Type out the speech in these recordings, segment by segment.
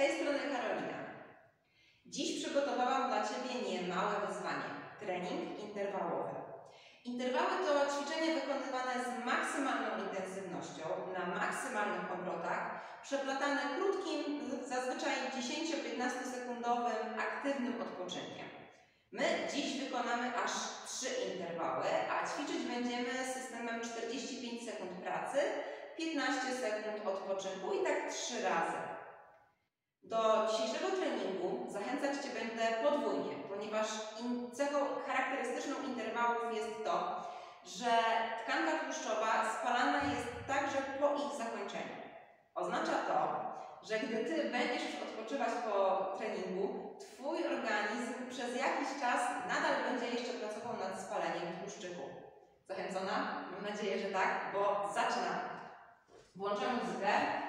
tej strony Karolina. Dziś przygotowałam dla Ciebie niemałe wyzwanie. Trening interwałowy. Interwały to ćwiczenia wykonywane z maksymalną intensywnością, na maksymalnych obrotach, przeplatane krótkim, zazwyczaj 10-15 sekundowym aktywnym odpoczynkiem. My dziś wykonamy aż 3 interwały, a ćwiczyć będziemy systemem 45 sekund pracy, 15 sekund odpoczynku i tak 3 razy. Do dzisiejszego treningu zachęcać Cię będę podwójnie, ponieważ cechą charakterystyczną interwałów jest to, że tkanka tłuszczowa spalana jest także po ich zakończeniu. Oznacza to, że gdy Ty będziesz już odpoczywać po treningu, Twój organizm przez jakiś czas nadal będzie jeszcze pracował nad spaleniem tłuszczyku. Zachęcona? Mam nadzieję, że tak, bo zaczynamy. Włączam muzykę.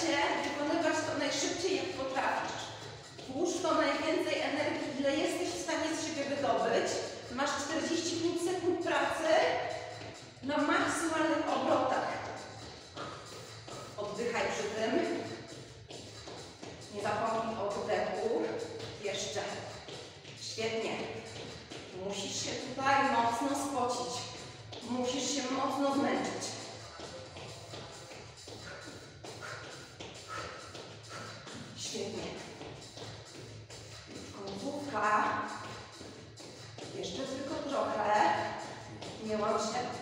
Się wykonywać to najszybciej jak potrafisz. Włóż to najwięcej energii, ile jesteś w stanie z siebie wydobyć. Masz 45 sekund pracy na maksymalnych obrotach. Oddychaj przy tym. Nie łam się.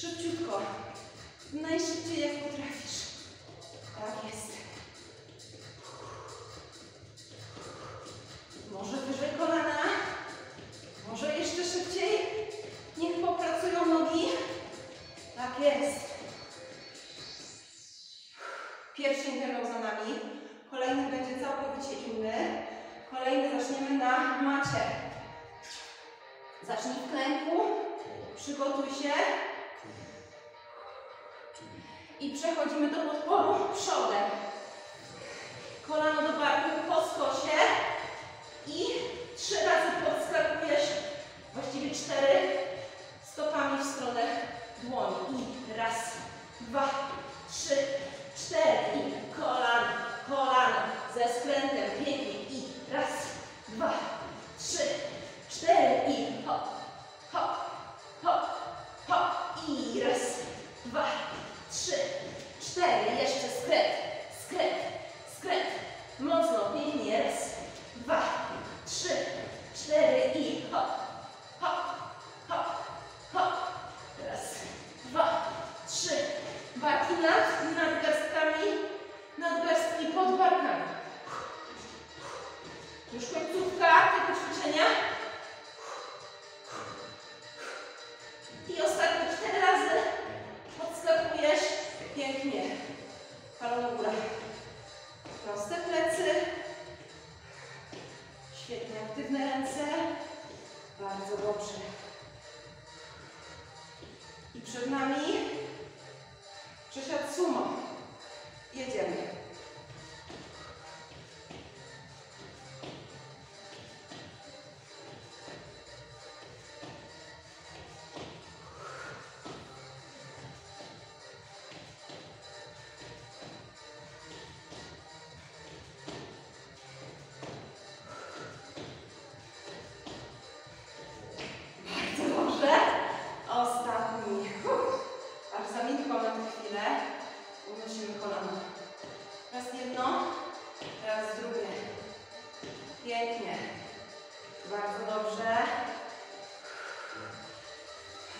Szybciutko. Najszybciej jak potrafisz. Tak jest. Może wyżej kolana. Może jeszcze szybciej. Niech popracują nogi. Tak jest. Pierwszy interwał za nami. Kolejny będzie całkowicie inny. Kolejny zaczniemy na macie. Zacznij w klęku. Przygotuj się. I przechodzimy do podporu przodem. Kolano do barku po skosie. I trzy razy podskakujesz, właściwie cztery, stopami w stronę dłoni. I raz, dwa, trzy, cztery. I kolano, kolano ze skrętem, pięknie.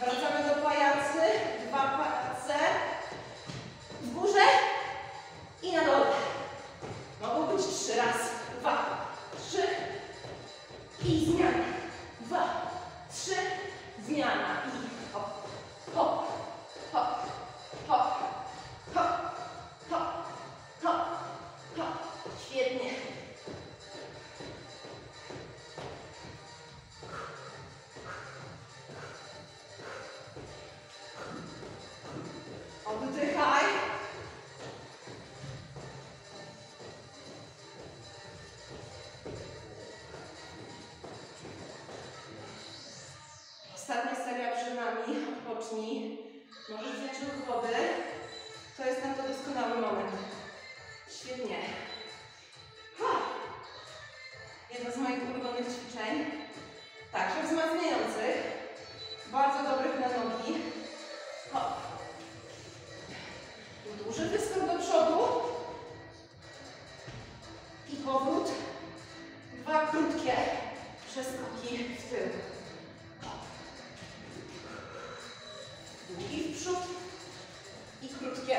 Wracamy do pajacy. Dwa pajace. W górze i na dole. Mogą być trzy. Raz, dwa, trzy. I zmiana. Dwa, trzy. Zmiana. Możesz wziąć ruch wody. To jest na to doskonały moment. Świetnie. długi w przód i krótkie.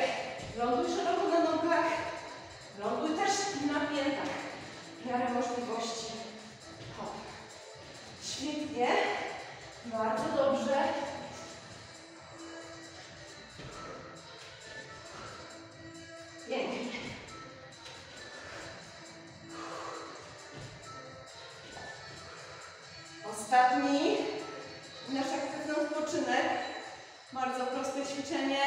Ląduj szeroko na nogach, ląduj też na piętach, w miarę możliwości. Hop. Świetnie, bardzo dobrze. Pięknie. Ostatni nasz aktywny odpoczynek. Bardzo proste ćwiczenie,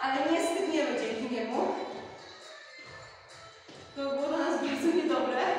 ale nie stygniemy dzięki niemu. To było dla nas bardzo niedobre.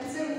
expensive